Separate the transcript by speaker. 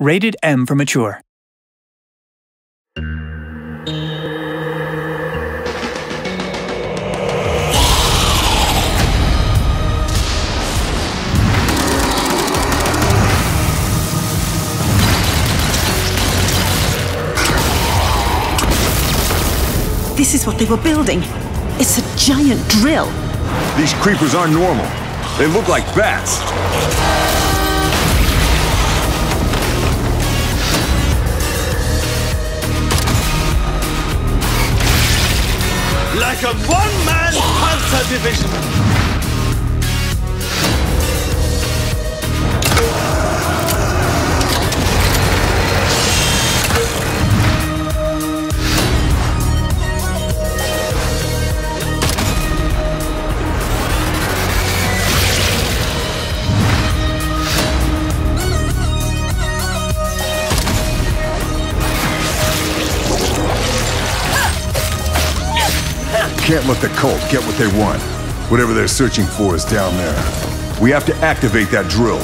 Speaker 1: Rated M for Mature.
Speaker 2: This is what they were building. It's a giant drill.
Speaker 3: These creepers aren't normal. They look like bats.
Speaker 4: Like a one-man Panzer division.
Speaker 3: Can't let the cult get what they want. Whatever they're searching for is down there. We have to activate that drill.